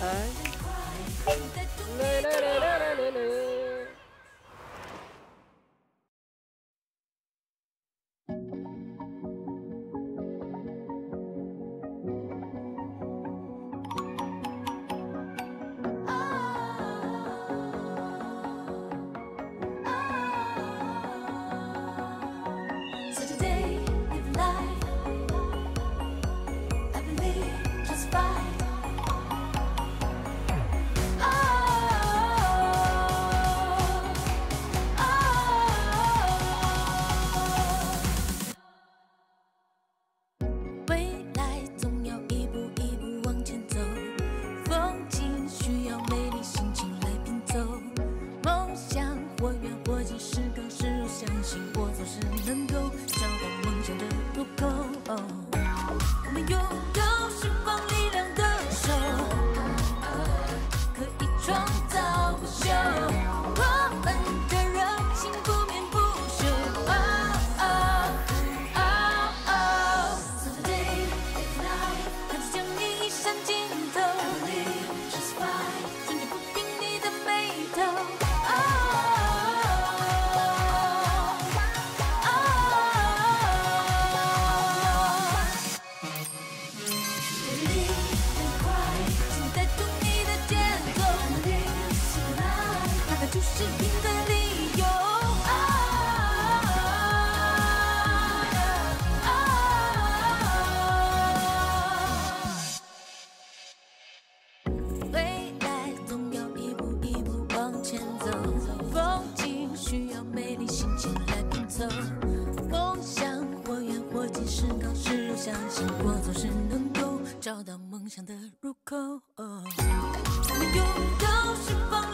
Hi. 需要美丽心情来拼凑梦想或远或近是高是弱相信我总是能够找到梦想的入口我们拥有释放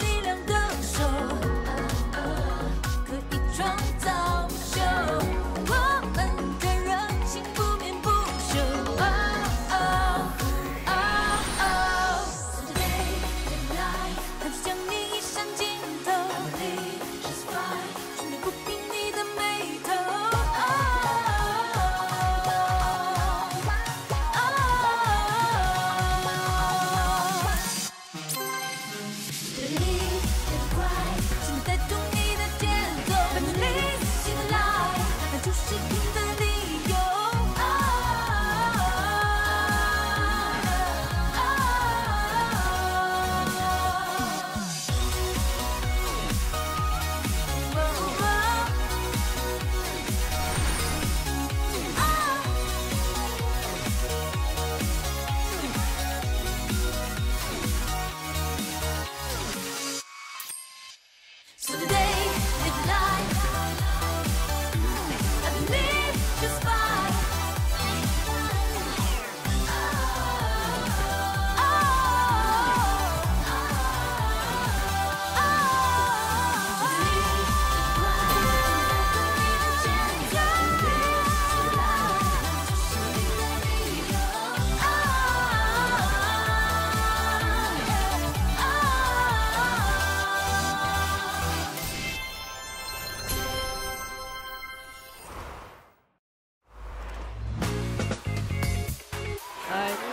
哎